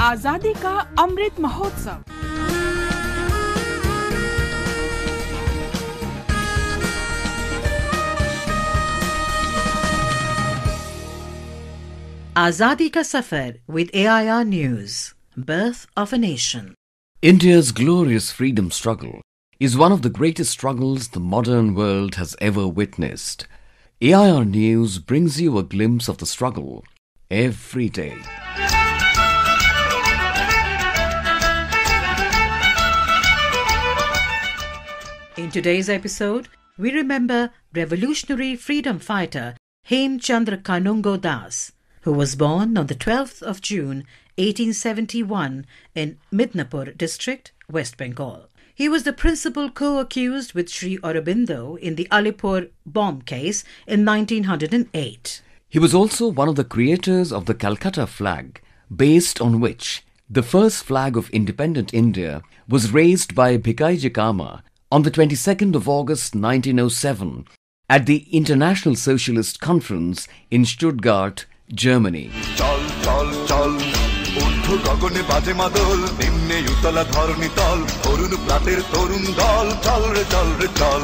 आजादी का Amrit Mahotsav Azadi Ka Safar with AIR News Birth of a Nation. India's glorious freedom struggle is one of the greatest struggles the modern world has ever witnessed. AIR News brings you a glimpse of the struggle every day. In today's episode, we remember revolutionary freedom fighter Hem Chandra Kanungo Das, who was born on the 12th of June 1871 in Midnapore district, West Bengal. He was the principal co-accused with Sri Aurobindo in the Alipore bomb case in 1908. He was also one of the creators of the Calcutta flag, based on which the first flag of independent India was raised by Bhikaiji Cama on the 22nd of August 1907 at the International Socialist Conference in Stuttgart, Germany. চল চল চল ঊর্ধ্ব গগনে বাজে মাদল নিম্নে উতলা ধরণী তল অরুণ প্রাতের তরুণ দল চল রে চল রে চল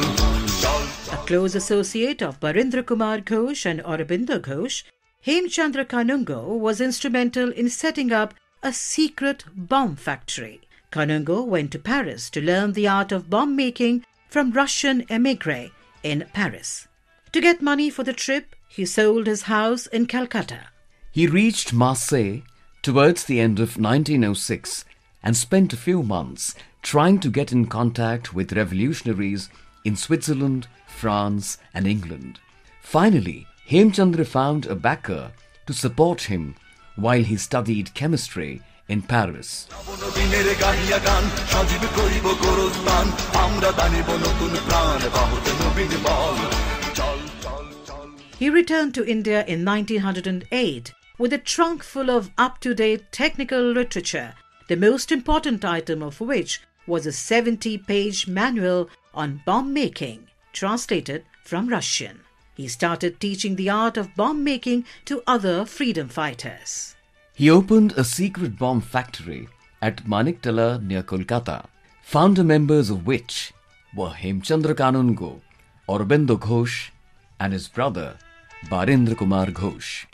চল A close associate of Barindra Kumar Ghosh and Aurobindo Ghosh, Hemchandra Kanungo was instrumental in setting up a secret bomb factory. Kanungo went to Paris to learn the art of bomb making from Russian emigre in Paris. To get money for the trip, he sold his house in Calcutta. He reached Marseille towards the end of 1906 and spent a few months trying to get in contact with revolutionaries in Switzerland, France, and England. Finally, Hemchandra found a backer to support him while he studied chemistry in Paris. He returned to India in 1908 with a trunk full of up to date technical literature, the most important item of which was a 70 page manual on bomb making, translated from Russian. He started teaching the art of bomb making to other freedom fighters. He opened a secret bomb factory at Maniktala near Kolkata, founder members of which were Hemchandra Kanungo, Aurobindo Ghosh, and his brother Barindra Kumar Ghosh.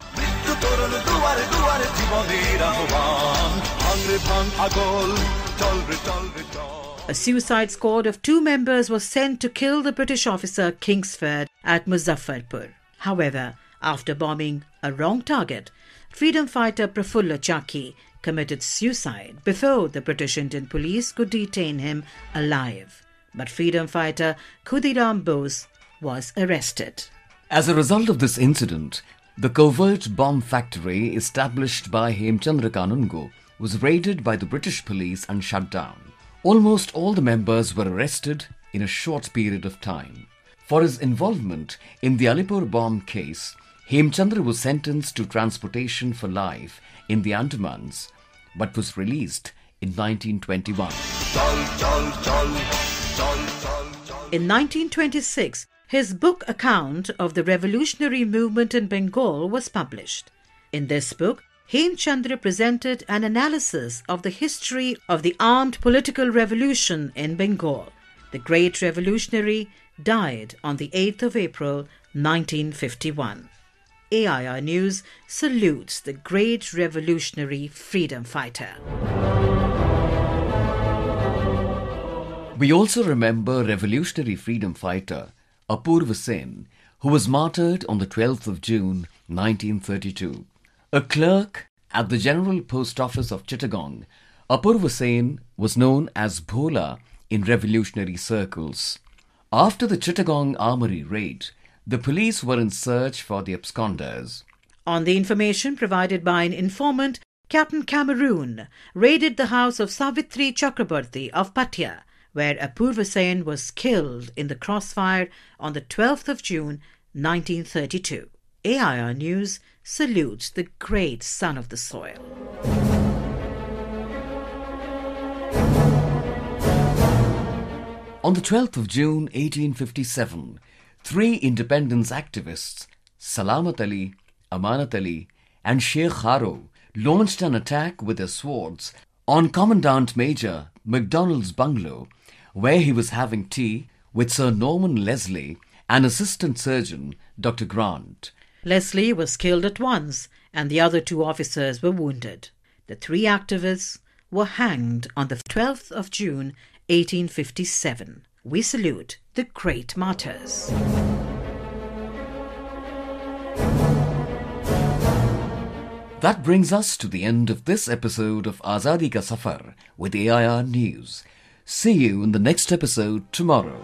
A suicide squad of two members was sent to kill the British officer Kingsford at Muzaffarpur. However, after bombing a wrong target, freedom fighter Prafulla Chaki committed suicide before the British Indian police could detain him alive. But freedom fighter Khudiram Bose was arrested. As a result of this incident, the covert bomb factory established by Hemchandra Kanungo was raided by the British police and shut down. Almost all the members were arrested in a short period of time. For his involvement in the Alipore bomb case, Hemchandra was sentenced to transportation for life in the Andamans but was released in 1921. In 1926, his book account of the revolutionary movement in Bengal was published. In this book, Hemchandra presented an analysis of the history of the armed political revolution in Bengal. The great revolutionary died on the 8th of April 1951. AIR News salutes the great revolutionary freedom fighter. We also remember revolutionary freedom fighter Apurva Sen, who was martyred on the 12th of June 1932. A clerk at the General Post Office of Chittagong, Apurva Sen was known as Bhola in revolutionary circles. After the Chittagong Armory raid, the police were in search for the absconders. On the information provided by an informant, Captain Cameron raided the house of Savitri Chakraborty of Patia, where Apurva Sen was killed in the crossfire on the 12th of June 1932. AIR News salutes the great son of the soil. On the 12th of June 1857, three independence activists, Salamat Ali, Amanat Ali, and Sheikh Haro, launched an attack with their swords on Commandant Major MacDonald's bungalow, where he was having tea with Sir Norman Leslie and Assistant Surgeon Dr. Grant. Leslie was killed at once, and the other two officers were wounded. The three activists were hanged on the 12th of June 1857. We salute the great martyrs. That brings us to the end of this episode of Azadi Ka Safar with AIR News. See you in the next episode tomorrow.